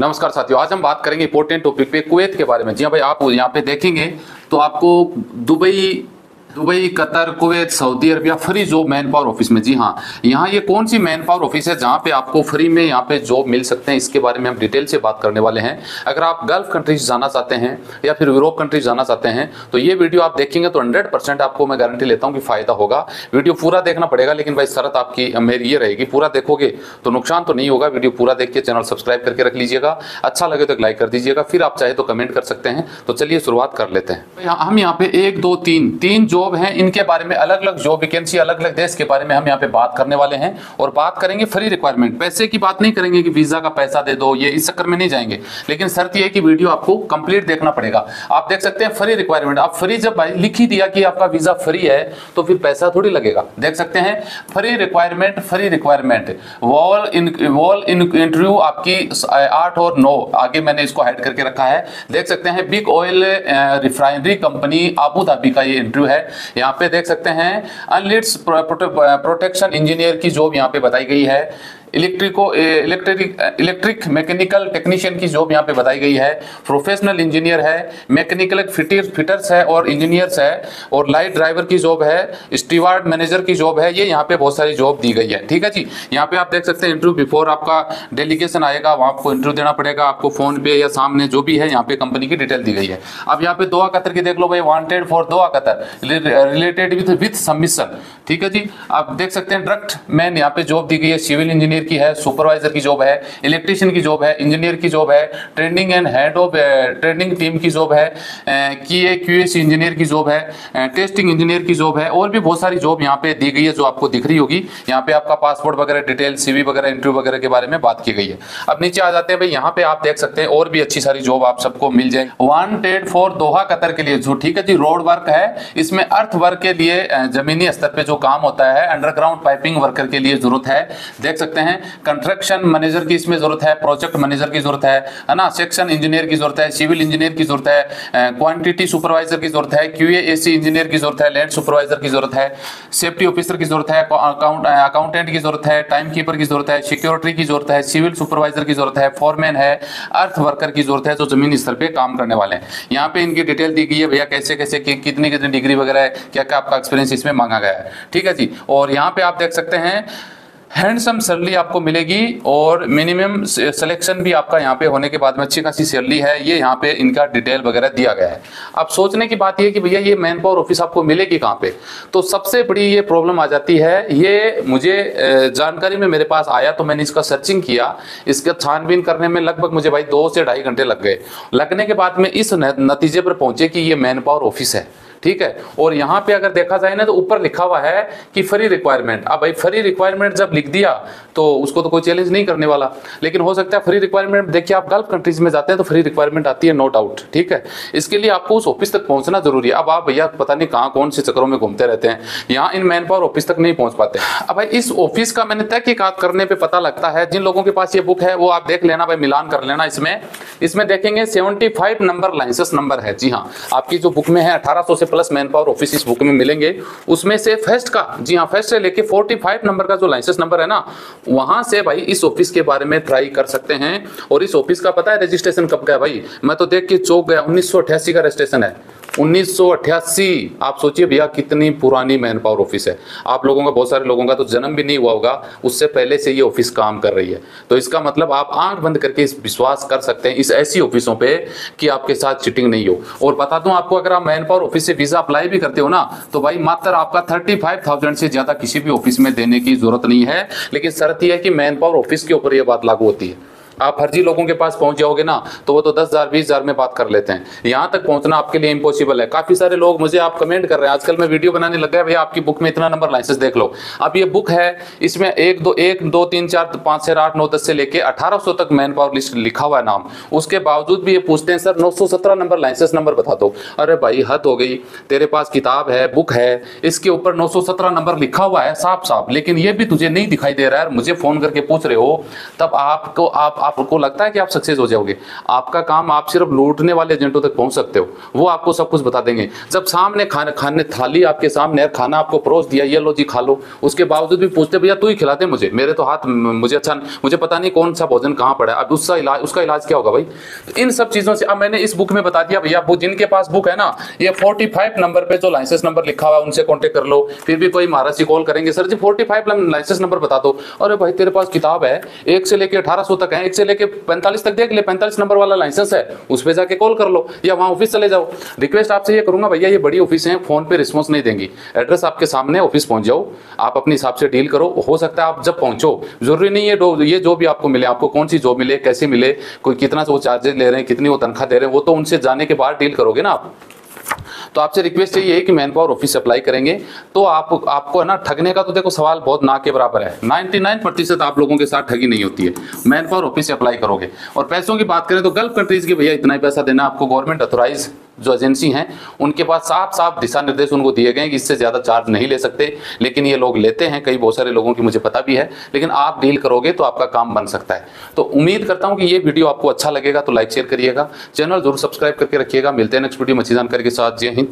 नमस्कार साथियों, आज हम बात करेंगे इंपोर्टेंट टॉपिक पे कुवैत के बारे में। जी हाँ भाई, आप यहाँ पे देखेंगे तो आपको Dubai Dubai, Qatar, Kuwait, Saudi Arabia, free job manpower office में। जी हाँ यहाँ ये कौन सी मैन पावर ऑफ़िस है जहाँ पे आपको फ्री में यहाँ पे जॉब मिल सकते हैं? इसके बारे में हम डिटेल से बात करने वाले हैं। अगर आप गल्फ कंट्रीज़ जाना चाहते हैं या फिर यूरोप कंट्रीज़ जाना चाहते हैं तो ये वीडियो आप देखेंगे तो हंड्रेड आपको मैं गारंटी लेता हूँ कि फ़ायदा होगा। वीडियो पूरा देखना पड़ेगा, लेकिन भाई शरत आपकी मेरी ये रहेगी। पूरा देखोगे तो नुकसान तो नहीं होगा। वीडियो पूरा देख के चैनल सब्सक्राइब करके रख लीजिएगा। अच्छा लगे तो लाइक कर दीजिएगा। फिर आप चाहे तो कमेंट कर सकते हैं। तो चलिए शुरुआत कर लेते हैं। हम यहाँ पे एक, दो, तीन तीन जॉब हैं, इनके बारे में अलग अलग जॉब वैकेंसी अलग अलग देश के बारे में हम यहाँ पे बात करने वाले हैं और बात करेंगे फ्री रिक्वायरमेंट पैसे की बात नहीं करेंगे कि वीज़ा का पैसा दे दो, ये इस चक्कर में नहीं जाएँगे। लेकिन शर्त यह कि वीडियो आपको कंप्लीट देखना पड़ेगा। आप देख सकते हैं फ्री रिक्वायरमेंट आप फ्री जब लिख ही दिया कि आपका वीज़ा फ्री है तो फिर पैसा थोड़ी लगेगा। देख सकते हैं free requirement free requirement walk in walk in interview आपकी आठ और नौ। आगे मैंने इसको हाइड करके रखा है। देख सकते हैं big oil refinery company Abu Dhabi का ये इंटरव्यू है। यहाँ पे देख सकते हैं, अनलिट्स प्रोटेक्शन इंजीनियर की जॉब यहाँ पे बताई गई है। इलेक्ट्रिको इलेक्ट्रिक इलेक्ट्रिक मैकेनिकल टेक्नीशियन की जॉब यहाँ पे बताई गई है। प्रोफेशनल इंजीनियर है, मैकेनिकल फिटर, फिटर्स है और इंजीनियर्स है और लाइट ड्राइवर की जॉब है, स्टीवार्ड मैनेजर की जॉब है, ये यहाँ पे बहुत सारी जॉब दी गई है। ठीक है जी? यहाँ पे आप देख सकते हैं इंटरव्यू बिफोर आपका डेलीगेशन आएगा, वहाँ आपको इंटरव्यू देना पड़ेगा, आपको फ़ोन पे या सामने जो भी है, यहाँ पे कंपनी की डिटेल दी गई है। अब यहाँ पे दो कतर की देख लो भाई वांटेड फॉर दो Qatar related with with submission ठीक है जी? आप देख सकते हैं डायरेक्ट मैन यहाँ पे जॉब दी गई है सिविल इंजीनियर इंजीनियर की है सुपरवाइजर की जॉब है इलेक्ट्रिशियन की जॉब है इंजीनियर की जॉब है training and head of training team की जॉब है की ए क्यू एस इंजीनियर की जॉब है टेस्टिंग इंजीनियर की जॉब है, और भी बहुत सारी जॉब यहाँ पे दी गई है जो आपको दिख रही होगी। यहाँ पे आपका पासपोर्ट वगैरह डिटेल सीवी वगैरह इंटरव्यू वगैरह के बारे में बात की गई है। अब नीचे आ जाते हैं, भाई यहाँ पे आप देख सकते हैं, और भी अच्छी सारी जॉब आप सबको मिल जाए। वांटेड फॉर दोहा कतर के लिए जो ठीक है जी रोड वर्क है। इसमें अर्थ वर्क के लिए जमीनी स्तर पे जो काम होता है अंडरग्राउंड पाइपिंग वर्कर के लिए ज़रूरत है। देख सकते हैं हैं कंस्ट्रक्शन मैनेजर की इसमें ज़रूरत है प्रोजेक्ट मैनेजर की ज़रूरत है है ना सेक्शन इंजीनियर की ज़रूरत है सिविल इंजीनियर की ज़रूरत है क्वांटिटी सुपरवाइजर की ज़रूरत है क्यू इंजीनियर की ज़रूरत है लैंड सुपरवाइजर की ज़रूरत है सेफ्टी ऑफिसर की ज़रूरत है अकाउंटेंट की ज़रूरत है टाइम कीपर की ज़रूरत है सिक्योरिटी की ज़रूरत है सिविल सुपरवाइजर की ज़रूरत है फॉरमैन है अर्थ वर्कर की ज़रूरत है जो ज़मीन स्तर पे काम करने वाले हैं यहाँ पे इनकी डिटेल दी गई है भैया कैसे कैसे कितनी कितनी डिग्री वगैरह है क्या क्या आपका एक्सपीरियंस इसमें मांगा गया है ठीक है जी और यहाँ पे आप देख सकते हैं हैंडसम सैलरी आपको मिलेगी और मिनिमम सिलेक्शन भी आपका यहाँ पे होने के बाद में अच्छी खासी सैलरी है। ये यहाँ पे इनका डिटेल वगैरह दिया गया है। अब सोचने की बात ये कि भैया ये मैन पावर ऑफ़िस आपको मिलेगी कहाँ पे? तो सबसे बड़ी ये प्रॉब्लम आ जाती है। ये मुझे जानकारी में मेरे पास आया तो मैंने इसका सर्चिंग किया। इसका छानबीन करने में लगभग मुझे भाई दो से ढाई घंटे लग गए। लगने के बाद में इस नतीजे पर पहुँचे कि ये मैन पावर ऑफ़िस है। ठीक है? और यहाँ पे अगर देखा जाए ना तो ऊपर लिखा हुआ है कि फ्री रिक्वायरमेंट अब भाई फ्री रिक्वायरमेंट जब लिख दिया तो उसको तो कोई चैलेंज नहीं करने वाला। लेकिन हो सकता है फ्री रिक्वायरमेंट देखिए आप गल्फ कंट्रीज़ में जाते हैं तो फ्री रिक्वायरमेंट आती है नो डाउट ठीक है? इसके लिए आपको उस ऑफ़िस तक पहुँचना ज़रूरी है। अब आप भैया पता नहीं कहाँ, कौन से चक्रों में घूमते रहते हैं। यहाँ इन मैन पावर ऑफ़िस तक नहीं पहुँच पाते। अब भाई, इस ऑफ़िस का मैंने तहकीकात करने पर पता लगता है, जिन लोगों के पास ये बुक है, वो आप देख लेना भाई, मिलान कर लेना इसमें। इसमें देखेंगे सेवेंटी नंबर लाइसेंस नंबर है। जी हाँ आपकी जो बुक में है, अठारह से प्लस मैन पावर ऑफ़िस इस बुक में मिलेंगे। उसमें से फ़र्स्ट का, जी हाँ फ़र्स्ट से लेके 45 नंबर का जो लाइसेंस नंबर है ना वहाँ से भाई इस ऑफ़िस के बारे में ट्राई कर सकते हैं। और इस ऑफ़िस का पता है रजिस्ट्रेशन कब का है भाई? मैं तो देख के चौक गया, उन्नीस सौ अठासी का रजिस्ट्रेशन है। 1988 आप सोचिए भैया कितनी पुरानी मैन पावर ऑफ़िस है। आप लोगों का, बहुत सारे लोगों का तो जन्म भी नहीं हुआ होगा, उससे पहले से ये ऑफ़िस काम कर रही है। तो इसका मतलब आप आँख बंद करके इस विश्वास कर सकते हैं, इस ऐसी ऑफिसों पे कि आपके साथ चिटिंग नहीं हो। और बता दूँ आपको, अगर आप मैन पावर ऑफ़िस से वीज़ा अप्लाई भी करते हो ना तो भाई मात्र आपका थर्टी फाइव थाउज़ेंड से ज़्यादा किसी भी ऑफ़िस में देने की ज़रूरत नहीं है। लेकिन शर्त यह है कि मैन पावर ऑफ़िस के ऊपर यह बात लागू होती है। आप फर्जी लोगों के पास पहुँच जाओगे ना तो वो तो दस हज़ार, बीस हज़ार में बात कर लेते हैं। यहाँ तक पहुँचना आपके लिए इम्पॉसिबल है। काफ़ी सारे लोग मुझे आप कमेंट कर रहे हैं। आजकल मैं वीडियो बनाने लग गया, भैया आपकी बुक में इतना नंबर लाइसेंस देख लो। अब ये बुक है, इसमें एक, दो एक, दो, तीन, चार, पाँच, छह, आठ, नौ, दस से लेकर अठारह तक मैन पावर लिस्ट लिखा हुआ है नाम। उसके बावजूद भी ये पूछते हैं, सर, नौ सौ सत्रह नंबर लाइसेंस नंबर बता दो। अरे भाई, हद हो गई। तेरे पास किताब है बुक है, इसके ऊपर नौ सौ सत्रह नंबर लिखा हुआ है साफ़ साफ़ लेकिन ये भी तुझे नहीं दिखाई दे रहा है मुझे फ़ोन करके पूछ रहे हो, तब आपको, आप आपको लगता है कि आप सक्सेस हो जाओगे। आपका काम आप सिर्फ़ लूटने वाले एजेंटों तक पहुँच सकते हो। वो आपको सब कुछ बता देंगे। जब सामने खाने खाने थाली आपके सामने खाना आपको परोस दिया, ये लो जी, खा लो। उसके बावजूद भी पूछते भैया, तू ही खिलाते मुझे। मेरे तो हाथ मुझे अच्छा मुझे पता नहीं कौन सा भोजन कहाँ पड़ा है। अब उसका इलाज उसका इलाज क्या होगा भाई? तो इन सब चीज़ों से अब मैंने इस बुक में बता दिया, भैया जिनके पास बुक है ना, ये 45 नंबर पे जो लाइसेंस नंबर लिखा हुआ उनसे कांटेक्ट कर लो। फिर भी कोई महाराज जी कॉल करेंगे। सर जी 45 लाइसेंस नंबर बता दो। अरे भाई, तेरे पास किताब है, एक से लेके अठारह तक है, एक से लेके पैंतालीस तक देख ले, पैंतालीस नंबर वाला लाइसेंस है, उस पर जाके कॉल कर लो, या वहाँ ऑफ़िस चले जाओ। रिक्वेस्ट आपसे ये करूँगा, भैया, ये बड़ी ऑफ़िस है फ़ोन पे रिस्पॉन्स नहीं देंगी। एड्रेस आपके सामने ऑफ़िस पहुँच जाओ। आप अपने हिसाब से डील करो। हो सकता है आप जब पहुंचो, ज़रूरी नहीं है ये जो भी आपको मिले, आपको कौन सी जॉब मिले, कैसे मिले, कोई कितना वो चार्जेस ले रहे हैं, कितनी वो तनख्वाह दे रहे हैं, वो तो उनसे जाने के बाद डील करोगे ना आप। तो आपसे रिक्वेस्ट यही है कि मैन पावर ऑफ़िस अप्लाई करेंगे। तो आप, आपको है ना, ठगने का तो देखो सवाल बहुत ना के बराबर है। 99 प्रतिशत आप लोगों के साथ ठगी नहीं होती है। मैन पावर ऑफ़िस अप्लाई करोगे। और पैसों की बात करें तो गल्फ कंट्रीज़ के भैया इतना ही पैसा देना आपको गवर्नमेंट अथोराइज जो एजेंसी हैं, उनके पास साफ़ साफ़ दिशा निर्देश उनको दिए गए हैं कि इससे ज़्यादा चार्ज नहीं ले सकते। लेकिन ये लोग लेते हैं, कई बहुत सारे लोगों की मुझे पता भी है, लेकिन आप डील करोगे तो आपका काम बन सकता है। तो उम्मीद करता हूँ कि ये वीडियो आपको अच्छा लगेगा तो लाइक शेयर करिएगा। चैनल ज़रूर सब्सक्राइब करके रखिएगा। मिलते हैं नेक्स्ट वीडियो मच्छी जानकारी के साथ। जय हिंद